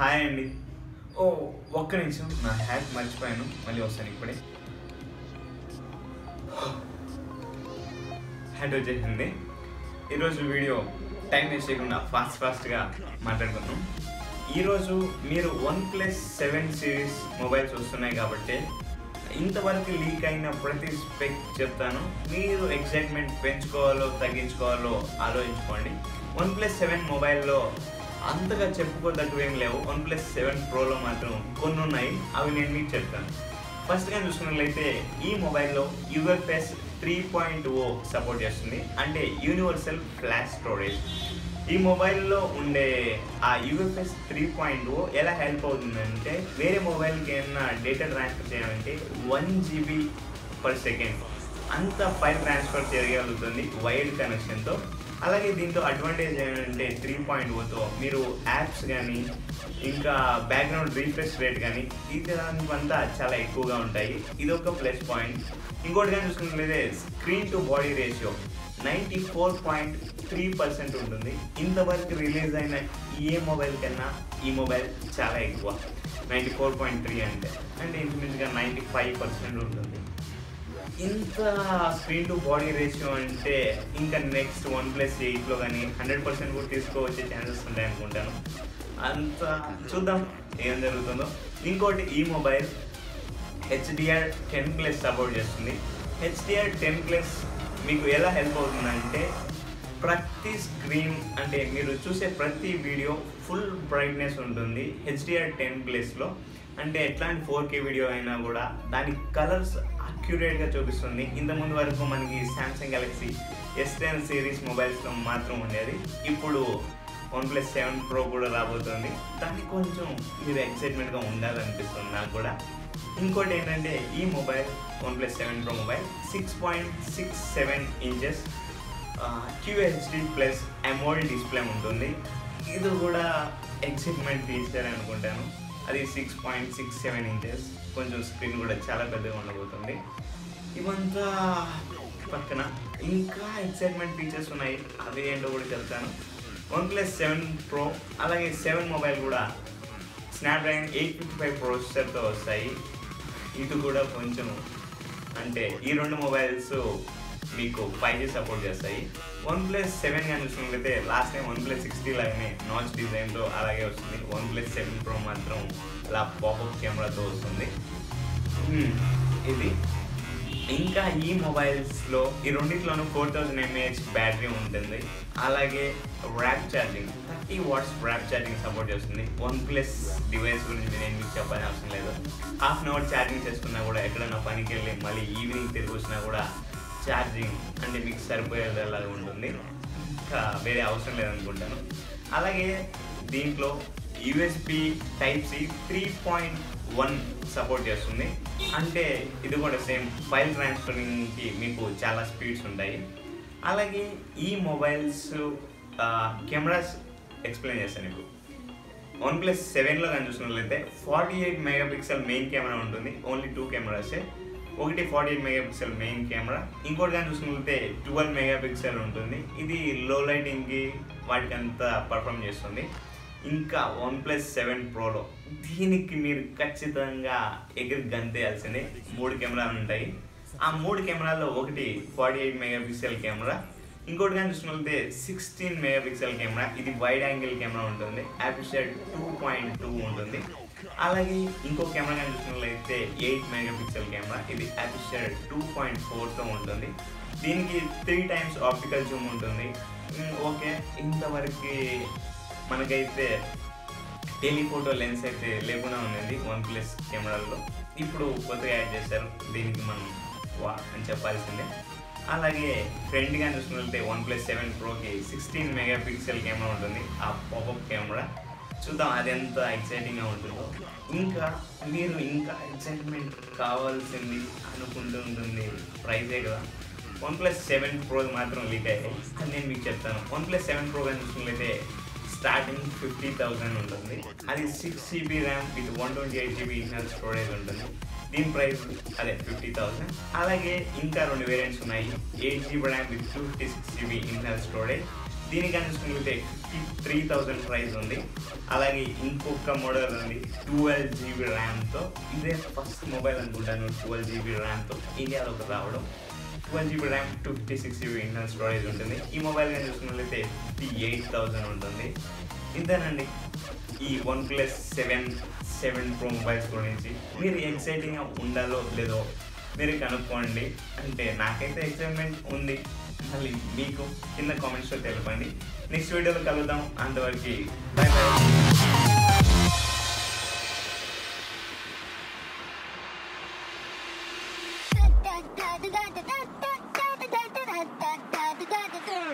Hi అండి. ఓ ఒక్క నిమిషం. నా హ్యాక్ మర్చిపోయాను. మళ్ళీ వస్తాను ఇప్పుడే. హ్యాట్ వచ్చేసింది ఈరోజు వీడియో టైం వేస్ట్ చేయకుండా ఫాస్ట్ ఫాస్ట్గా మాట్లాడుకుందాం. ఈరోజు మీరు one plus seven series mobiles వస్తున్నాయి కాబట్టి ఇంతవరకు లీక్ అయిన ప్రతి స్పెక్ చెప్తాను. మీరు ఎక్సైట్మెంట్ పెంచుకోవాలో తగ్గించుకోవాలో ఆలోచించుకోండి. వన్ ప్లస్ సెవెన్ మొబైల్లో అంతగా చెప్పుకోదగ్గవి ఏం లేవు. వన్ ప్లస్ సెవెన్ ప్రోలో మాత్రం కొన్ని ఉన్నాయి అవి నేను మీకు చెప్తాను. ఫస్ట్గా చూసుకున్నట్లయితే ఈ మొబైల్లో UFS three point O support చేస్తుంది. అంటే యూనివర్సల్ ఫ్లాష్ స్టోరేజ్ ఈ మొబైల్లో ఉండే ఆ యూఎఫ్ఎస్ త్రీ పాయింట్ ఓ ఎలా హెల్ప్ అవుతుందంటే వేరే మొబైల్కి ఏమైనా డేటా ట్రాన్స్ఫర్ చేయాలంటే వన్ జీబీ పర్ సెకండ్ అంత ఫైల్ ట్రాన్స్ఫర్ చేయగలుగుతుంది వైర్డ్ కనెక్షన్తో అలాగే దీంతో అడ్వాంటేజ్ ఏంటంటే త్రీ పాయింట్ ఓతో మీరు యాప్స్ కానీ ఇంకా బ్యాక్గ్రౌండ్ రీఫ్రెష్ రేట్ కానీ ఇదంతా చాలా ఎక్కువగా ఉంటాయి. ఇది ఒక ప్లస్ పాయింట్ ఇంకోటి కానీ చూసుకున్నట్లయితే screen to body ratio ninety four point three percent ఉంటుంది ఇంతవరకు రిలీజ్ అయిన ఏ మొబైల్ కన్నా ఈ మొబైల్ చాలా ఎక్కువ. నైంటీ ఫోర్ పాయింట్ త్రీ అంటే అంటే ఇంచుమించుగా నైంటీ ఫైవ్ పర్సెంట్ ఉంటుంది. ఇంత స్క్రీన్ టు బాడీ రేషియో అంటే ఇంకా నెక్స్ట్ వన్ ప్లస్ ఎయిట్లో కానీ హండ్రెడ్ పర్సెంట్ కూడా తీసుకోవచ్చే ఛాన్సెస్ ఉంటాయి అనుకుంటాను. అంత చూద్దాం ఏం జరుగుతుందో. ఇంకోటి ఈ mobile HDR ten plus support చేస్తుంది. హెచ్డిఆర్ టెన్ ప్లస్ మీకు ఎలా హెల్ప్ అవుతుందంటే ప్రతి స్క్రీన్ అంటే మీరు చూసే ప్రతి వీడియో ఫుల్ బ్రైట్నెస్ ఉంటుంది హెచ్డిఆర్ టెన్ ప్లస్లో అంటే ఎట్లాంటి ఫోర్ కే వీడియో అయినా కూడా దాని కలర్స్ అక్యురేట్గా చూపిస్తుంది. ఇంతకుముందు వరకు మనకి Samsung Galaxy S ten series మొబైల్స్లో మాత్రం ఉండేది. ఇప్పుడు వన్ ప్లస్ సెవెన్ ప్రో కూడా రాబోతుంది. దానికి కొంచెం మీరు ఎక్సైట్మెంట్గా ఉండాలనిపిస్తుంది నాకు కూడా. ఇంకోటి ఏంటంటే ఈ mobile OnePlus seven pro mobile six point six seven inches QHD plus AMOLED display ఉంటుంది. ఇది కూడా ఎక్సైట్మెంట్ తీసారని అది six point six seven inches కొంచెం స్క్రీన్ కూడా చాలా పెద్దగా ఉండబోతుంది. ఇవంతా పక్కన ఇంకా ఎక్సైట్మెంట్ ఫీచర్స్ ఉన్నాయి. అవి ఏంటో కూడా చెప్తాను. వన్ ప్లస్ సెవెన్ ప్రో అలాగే సెవెన్ మొబైల్ కూడా స్నాప్డ్రాగన్ ఎయిట్ ఫిఫ్టీ ఫైవ్ ప్రాసెసర్తో వస్తాయి. ఇది కూడా కొంచెం అంటే ఈ రెండు మొబైల్స్ మీకు ఫైవ్ జీ సపోర్ట్ చేస్తాయి. వన్ ప్లస్ సెవెన్ కానీ చూసినట్లయితే last time one plus sixty లాగానే నాచ్ డిజైన్తో అలాగే వస్తుంది. వన్ ప్లస్ సెవెన్ ప్రో మాత్రం అలా పాపప్ కెమెరాతో వస్తుంది. Hmm. ఇది. ఇంకా ఈ మొబైల్స్లో ఈ రెండిట్లోనూ ఫోర్ థౌజండ్ ఎంఏహెచ్ బ్యాటరీ ఉంటుంది. అలాగే warp charging thirty watts warp charging support చేస్తుంది. వన్ ప్లస్ డివైస్ గురించి నేను మీకు చెప్పాల్సిన అవసరం లేదు. హాఫ్ అన్ అవర్ ఛార్జింగ్ చేసుకున్నా కూడా ఎక్కడైనా పనికి వెళ్ళి మళ్ళీ ఈవినింగ్ తిరిగి వచ్చినా కూడా ఛార్జింగ్ అంటే మీకు సరిపోయేలా ఉంటుంది. ఇంకా వేరే అవసరం లేదనుకుంటాను. అలాగే దీంట్లో USB type C three point one support చేస్తుంది. అంటే ఇది కూడా సేమ్ ఫైల్ ట్రాన్స్ఫరింగ్కి మీకు చాలా స్పీడ్స్ ఉంటాయి. అలాగే ఈ మొబైల్స్ కెమెరాస్ ఎక్స్ప్లెయిన్ చేస్తాను మీకు. వన్ ప్లస్ సెవెన్లో కానీ చూసినట్లయితే forty eight megapixel main camera ఉంటుంది ఓన్లీ టూ కెమెరాసే ఒకటి forty eight megapixel main camera. ఇంకోటి కానీ చూసినట్లయితే ట్వెల్వ్ మెగా పిక్సెల్ ఉంటుంది. ఇది లో లైటింగ్కి వాటికి అంతా పర్ఫామ్ చేస్తుంది. ఇంకా వన్ ప్లస్ సెవెన్ ప్రోలో దీనికి మీరు ఖచ్చితంగా ఎగిరి గంతేయాల్సిందే. మూడు కెమెరాలు ఉంటాయి. ఆ మూడు కెమెరాల్లో ఒకటి forty eight mega pixel camera. ఇంకోటి కానీ చూసినట్లయితే సిక్స్టీన్ మెగా పిక్సెల్ కెమెరా. ఇది వైడ్ యాంగిల్ కెమెరా ఉంటుంది. యాపిషెడ్ టూ పాయింట్ టూ ఉంటుంది. అలాగే ఇంకో కెమెరా కానీ చూసినట్లయితే ఎయిట్ మెగా పిక్సెల్ కెమెరా. ఇది అపిషర్ టూ పాయింట్ ఫోర్తో ఉంటుంది. దీనికి త్రీ టైమ్స్ ఆప్టికల్ జూమ్ ఉంటుంది. ఓకే. ఇంతవరకు మనకైతే టెలిఫోటో లెన్స్ అయితే లేకుండా ఉన్నది వన్ ప్లస్ కెమెరాల్లో. ఇప్పుడు కొత్తగా యాడ్ చేశారు. దీనికి మనం వా అని చెప్పాల్సిందే. అలాగే ఫ్రంట్గా చూసుకున్నట్లయితే వన్ ప్లస్ సెవెన్ ప్రోకి సిక్స్టీన్ మెగా పిక్సెల్ కెమెరా ఉంటుంది. ఆ పాపప్ కెమెరా. చూద్దాం అది ఎంత ఎక్సైటింగ్గా ఉంటుందో. ఇంకా మీరు ఇంకా ఎక్సైట్మెంట్ కావాల్సింది అనుకుంటుంటుంది ప్రైజే కదా. వన్ ప్లస్ సెవెన్ ప్రో మాత్రం లీక్ అయ్యాయి. అది నేను మీకు చెప్తాను వన్ ప్లస్ సెవెన్ ప్రో కానీ స్టార్టింగ్ ఫిఫ్టీ థౌసండ్ ఉంటుంది. అది six GB RAM with one twenty eight GB internal storage ఉంటుంది. దీని ప్రైస్ అదే ఫిఫ్టీ థౌసండ్ అలాగే ఇంకా రెండు వేరియంట్స్ ఉన్నాయి. Eight GB RAM with two fifty six GB internal storage దీనికి చూసుకుంటే త్రీ థౌజండ్ ప్రైస్ ఉంది. అలాగే ఇంకొక మోడల్ ఉంది ట్వెల్వ్ జీబీ ర్యామ్తో ఇదే ఫస్ట్ మొబైల్ అనుకుంటాను ట్వెల్వ్ జీబీ ర్యామ్తో ఇండియాలోకి రావడం. Twelve GB RAM two fifty six GB internal storage ఉంటుంది. ఈ మొబైల్ కానీ చూసుకున్నట్లయితే ఫిఫ్టీ ఎయిట్ థౌజండ్ ఉంటుంది. ఇంతేనండి ఈ OnePlus seven seven pro mobiles గురించి. మీరు ఎక్సైటింగ్గా ఉండాలో లేదో మీరు కనుక్కోండి. అంటే నాకైతే ఎక్సైట్మెంట్ ఉంది. మళ్ళీ మీకు కింద కామెంట్స్లో తెలపండి. నెక్స్ట్ వీడియోలో కలుద్దాం. అంతవరకు bye bye da da da da da da da da da da da da